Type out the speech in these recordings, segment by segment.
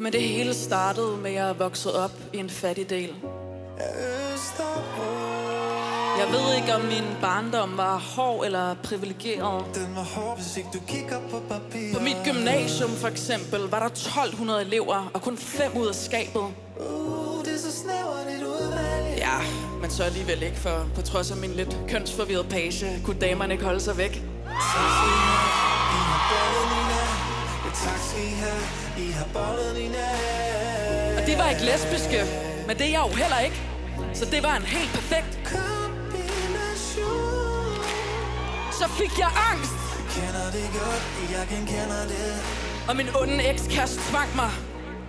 Men det hele startede med, at jeg voksede op i en fattig del. Jeg ved ikke, om min barndom var hård eller privilegeret. Den var hård, hvis ikke du kigger på papir. På mit gymnasium for eksempel var der 1200 elever, og kun fem ud af skabet. Uh, det er så snævert et udvalg. Ja, men så alligevel ikke, for på trods af min lidt kønsforvirrede page, kunne damerne ikke holde sig væk. Tak Og de var ikke lesbiske, men det er jeg jo heller ikke. Så det var en helt perfekt. Så fik jeg angst, det det. og min onde ekskæreste tvang mig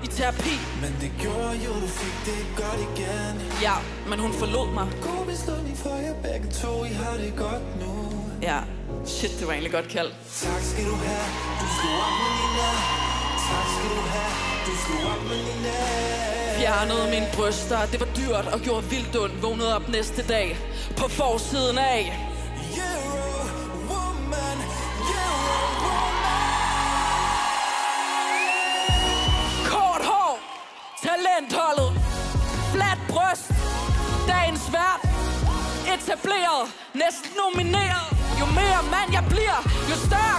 i terapi. Men det gjorde jo, du fik det godt igen. Ja, men hun forlod mig. God beslutning for jer begge to, I har det godt nu. Ja, shit, det var egentlig godt kaldt. Tak skal du have, Fjernede mine bryster, det var dyrt og gjorde vildt ondt. Vågnede op næste dag på forsiden af. Euro woman, Euro woman. Kort hår, talentholdet, flat bryst, dagens vært, etableret, næsten nomineret. Jo mere mand jeg bliver, jo større.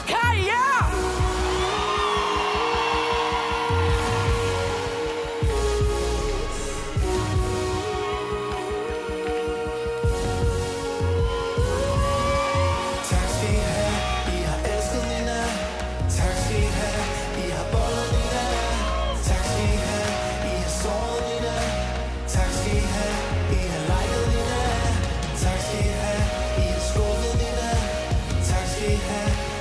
had